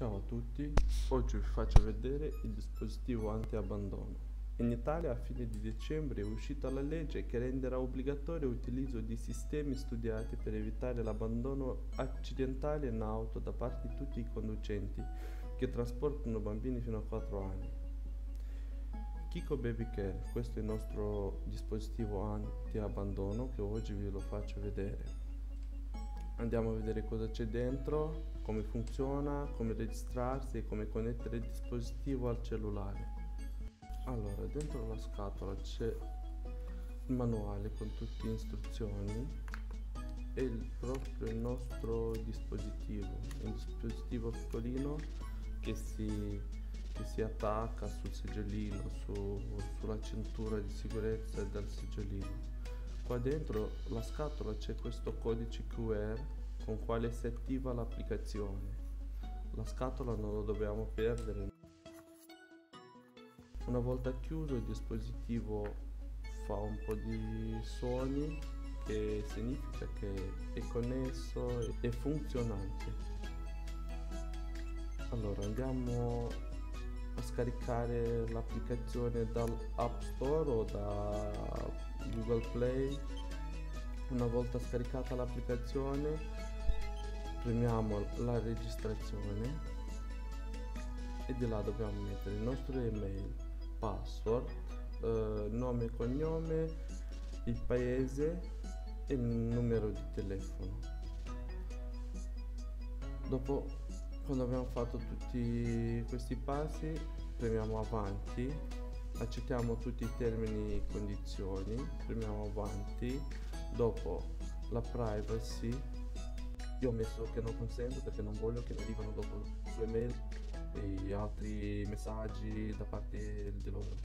Ciao a tutti, oggi vi faccio vedere il dispositivo anti-abbandono. In Italia a fine di dicembre è uscita la legge che renderà obbligatorio l'utilizzo di sistemi studiati per evitare l'abbandono accidentale in auto da parte di tutti i conducenti che trasportano bambini fino a 4 anni. Kiko Baby Care, questo è il nostro dispositivo anti-abbandono che oggi vi lo faccio vedere andiamo a vedere cosa c'è dentro, come funziona, come registrarsi e come connettere il dispositivo al cellulare. Allora, dentro la scatola c'è il manuale con tutte le istruzioni e il, proprio il nostro dispositivo, un dispositivo piccolino che si, che si attacca sul seggiolino, su, sulla cintura di sicurezza del seggiolino qua dentro la scatola c'è questo codice QR con quale si attiva l'applicazione. La scatola non lo dobbiamo perdere. Una volta chiuso il dispositivo fa un po' di suoni che significa che è connesso e funzionante. Allora andiamo a scaricare l'applicazione dall'app store o da Google Play. Una volta scaricata l'applicazione premiamo la registrazione e di là dobbiamo mettere il nostro email password eh, nome e cognome il paese e il numero di telefono. Dopo quando abbiamo fatto tutti questi passi premiamo avanti accettiamo tutti i termini e condizioni premiamo avanti dopo la privacy io ho messo che non consento perché non voglio che arrivano dopo su email e altri messaggi da parte di loro.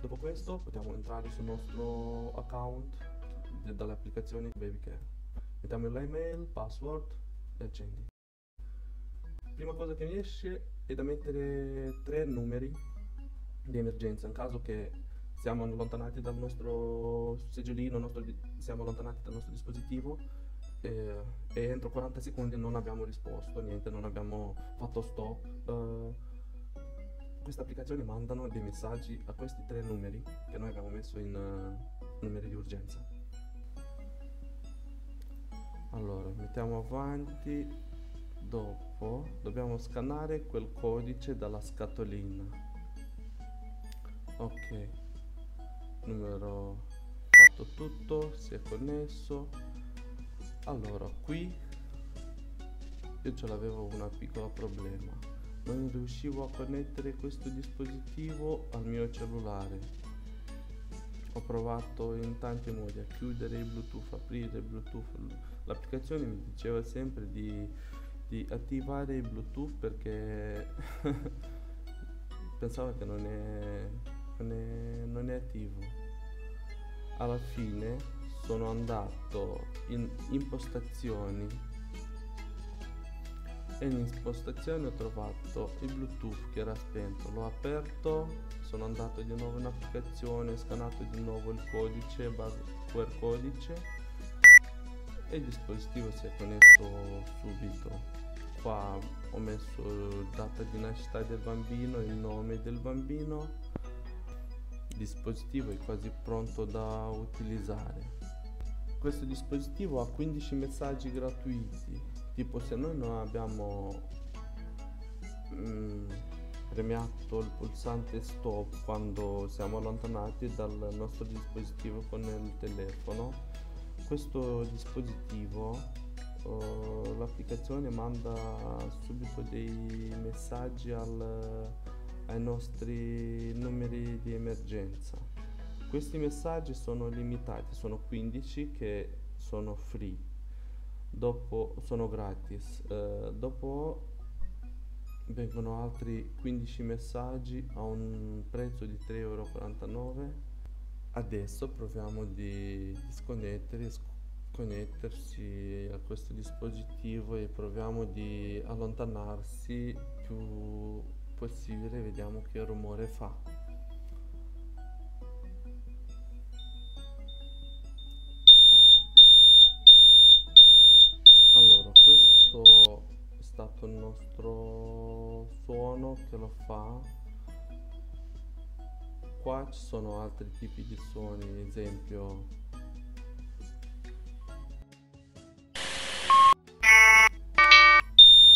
Dopo questo possiamo entrare sul nostro account dall'applicazione BabyCare mettiamo l'email, password e accendi. Prima cosa che mi esce è da mettere tre numeri di emergenza. In caso che siamo allontanati dal nostro seggiolino, nostro, siamo allontanati dal nostro dispositivo eh, e entro 40 secondi non abbiamo risposto, niente, non abbiamo fatto stop. Eh, queste applicazioni mandano dei messaggi a questi tre numeri che noi abbiamo messo in uh, numeri di urgenza. Allora, mettiamo avanti, dopo dobbiamo scannare quel codice dalla scatolina ok numero fatto tutto si è connesso allora qui io ce l'avevo una piccola problema. Non riuscivo a connettere questo dispositivo al mio cellulare. Ho provato in tanti modi a chiudere il bluetooth aprire il bluetooth. L'applicazione mi diceva sempre di, di attivare il bluetooth perché pensavo che non è non è, non è attivo. Alla fine sono andato in impostazioni. E in impostazioni ho trovato il bluetooth che era spento. L'ho aperto sono andato di nuovo in applicazione scanato di nuovo il codice QR codice. E il dispositivo si è connesso subito. Qua ho messo data di nascita del bambino il nome del bambino. Dispositivo è quasi pronto da utilizzare. Questo dispositivo ha 15 messaggi gratuiti, tipo se noi non abbiamo mm, premiato il pulsante stop quando siamo allontanati dal nostro dispositivo con il telefono, questo dispositivo uh, l'applicazione manda subito dei messaggi al ai nostri numeri di emergenza. Questi messaggi sono limitati, sono 15 che sono free, dopo sono gratis, eh, dopo vengono altri 15 messaggi a un prezzo di 3,49 euro. Adesso proviamo di disconnettere, connettersi a questo dispositivo e proviamo di allontanarsi più possibile. Vediamo che rumore fa il nostro suono che lo fa. Qua ci sono altri tipi di suoni esempio.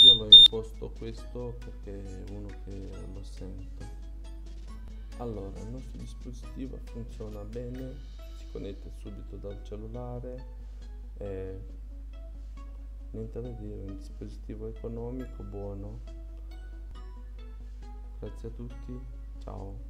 Io l'ho imposto questo perché è uno che lo sento. Allora il nostro dispositivo funziona bene si connette subito dal cellulare e niente da dire un dispositivo economico buono. Grazie a tutti ciao